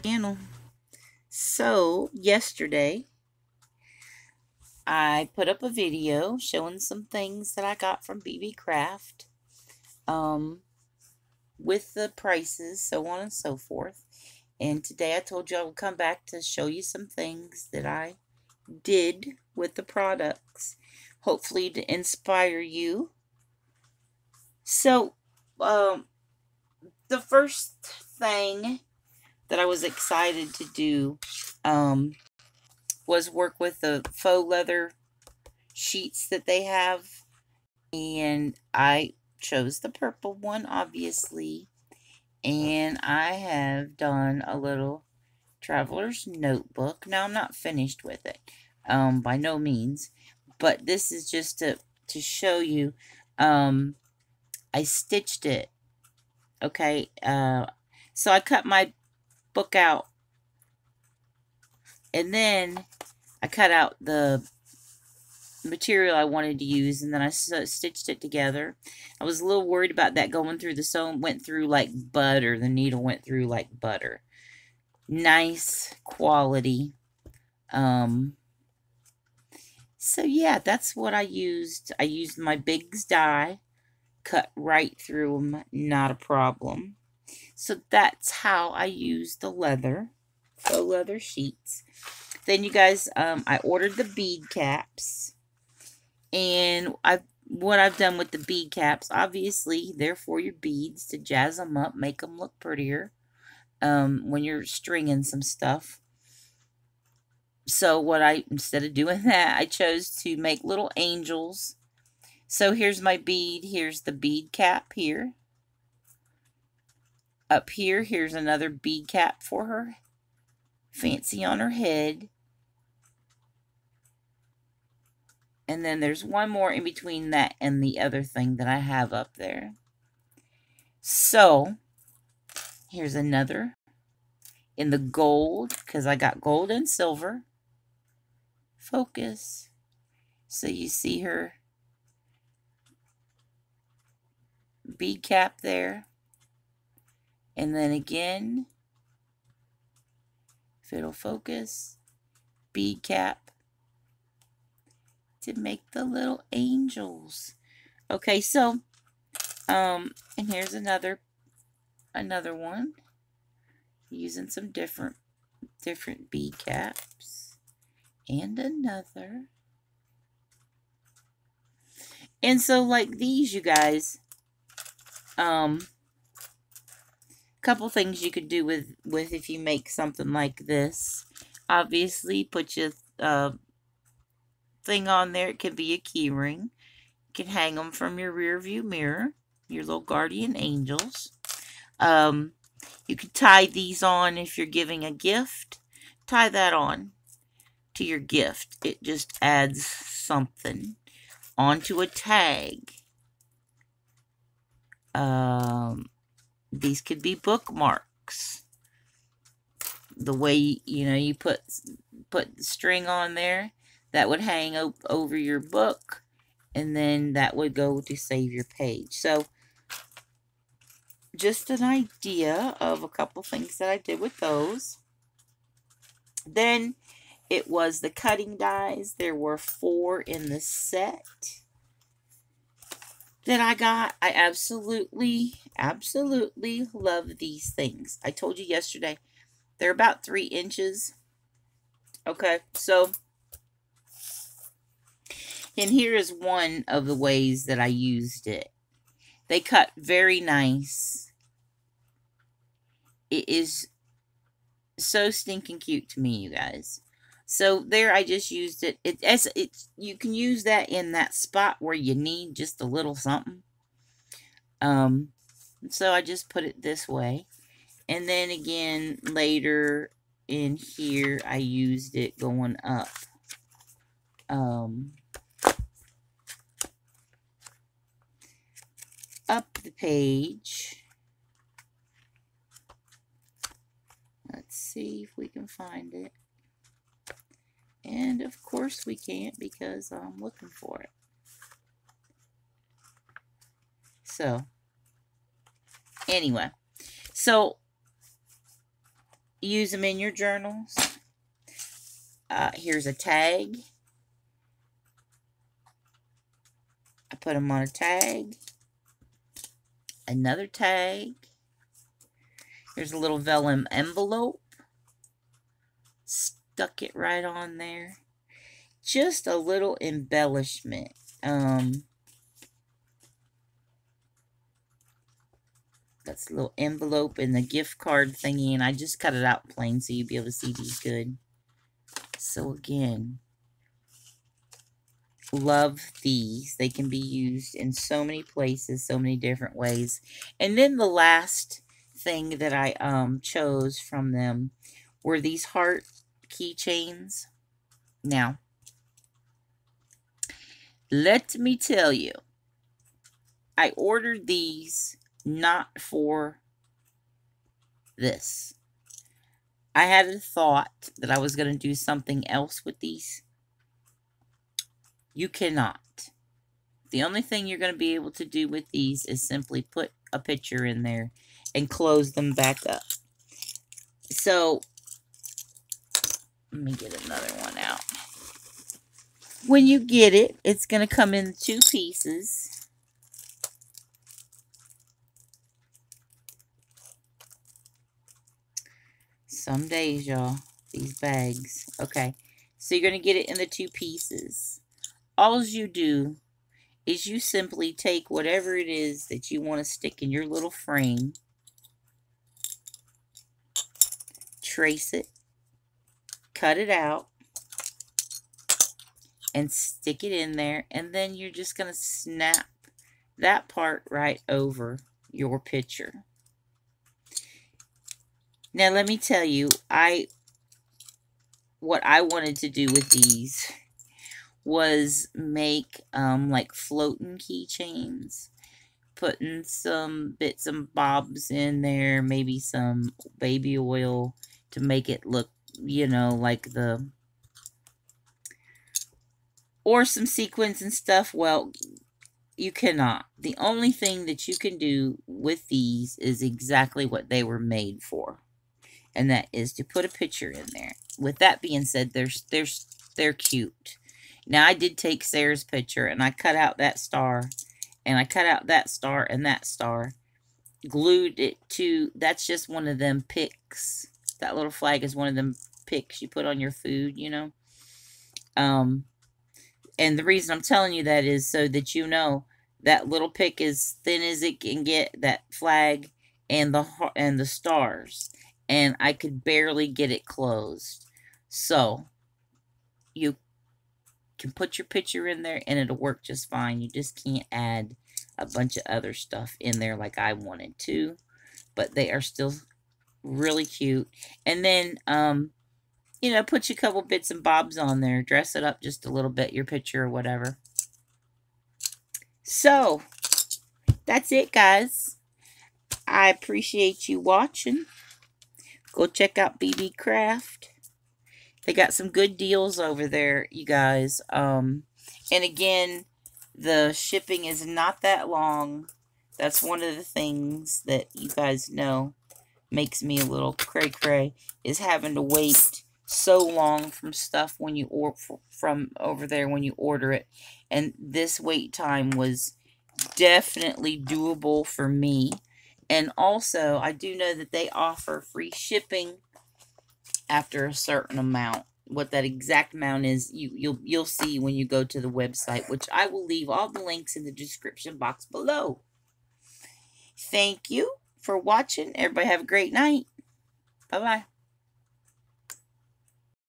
to. So, yesterday, I put up a video showing some things that I got from Beebeecraft. Um, with the prices, so on and so forth. And today I told you I would come back to show you some things that I did with the products. Hopefully to inspire you. So, um, the first thing that I was excited to do um, was work with the faux leather sheets that they have. And I chose the purple one, obviously. And I have done a little traveler's notebook. Now, I'm not finished with it, um, by no means. But this is just to, to show you. Um, I stitched it. Okay. Uh, so I cut my book out. And then I cut out the material I wanted to use and then I stitched it together. I was a little worried about that going through the sew went through like butter. The needle went through like butter. Nice quality. Um, so yeah, that's what I used. I used my Bigz die, cut right through them, not a problem. So that's how I use the leather, faux leather sheets. Then you guys, um, I ordered the bead caps. And I what I've done with the bead caps, obviously, they're for your beads to jazz them up, make them look prettier um, when you're stringing some stuff. So what I, instead of doing that, I chose to make little angels. So here's my bead. Here's the bead cap here. Up here, here's another bead cap for her. Fancy on her head. And then there's one more in between that and the other thing that I have up there. So, here's another in the gold, because I got gold and silver. Focus. So you see her bead cap there. And then again, if it'll focus, bead cap to make the little angels. Okay, so, um, and here's another, another one. Using some different, different bead caps. And another. And so, like these, you guys, um, couple things you could do with with if you make something like this. Obviously put your uh, thing on there. It could be a key ring. You can hang them from your rear view mirror your little guardian angels. Um, you could tie these on if you're giving a gift. Tie that on to your gift. It just adds something onto a tag. Um, these could be bookmarks. The way, you know, you put put the string on there, that would hang over your book, and then that would go to save your page. So, just an idea of a couple things that I did with those. Then it was the cutting dies. There were four in the set that I got. I absolutely, absolutely love these things. I told you yesterday, they're about three inches. Okay, so, and here is one of the ways that I used it. They cut very nice. It is so stinking cute to me, you guys. So there I just used it. It as it's you can use that in that spot where you need just a little something. Um so I just put it this way. And then again later in here I used it going up. Um up the page. Let's see if we can find it. And of course we can't because I'm looking for it. So, anyway. So, use them in your journals. Uh, here's a tag. I put them on a tag. Another tag. Here's a little vellum envelope. Stuck it right on there. Just a little embellishment. Um, that's a little envelope and the gift card thingy. And I just cut it out plain so you'll be able to see these good. So again, love these. They can be used in so many places, so many different ways. And then the last thing that I um chose from them were these heart keychains. Now, let me tell you, I ordered these not for this. I had a thought that I was going to do something else with these. You cannot. The only thing you're going to be able to do with these is simply put a picture in there and close them back up. So, let me get another one out. When you get it, it's going to come in two pieces. Some days, y'all, these bags. Okay, so you're going to get it in the two pieces. All you do is you simply take whatever it is that you want to stick in your little frame trace it, cut it out, and stick it in there. And then you're just going to snap that part right over your picture. Now, let me tell you, I what I wanted to do with these was make um, like floating keychains putting some bits and bobs in there maybe some baby oil to make it look, you know, like the or some sequins and stuff. Well, you cannot. The only thing that you can do with these is exactly what they were made for. And that is to put a picture in there. With that being said, they're, they're, they're cute. Now, I did take Sarah's picture and I cut out that star. And I cut out that star and that star. Glued it to, that's just one of them picks that little flag is one of them picks you put on your food, you know. Um, and the reason I'm telling you that is so that you know that little pick is thin as it can get, that flag and the and the stars. And I could barely get it closed. So, you can put your picture in there and it'll work just fine. You just can't add a bunch of other stuff in there like I wanted to. But they are still really cute. And then, um, you know, put you a couple bits and bobs on there. Dress it up just a little bit, your picture or whatever. So, that's it, guys. I appreciate you watching. Go check out Beebeecraft. They got some good deals over there, you guys. Um, and again, the shipping is not that long. That's one of the things that you guys know makes me a little cray cray is having to wait so long from stuff when you or from over there when you order it. And this wait time was definitely doable for me. And also I do know that they offer free shipping after a certain amount. What that exact amount is you you'll you'll see when you go to the website which I will leave all the links in the description box below. Thank you for watching. Everybody have a great night. Bye-bye.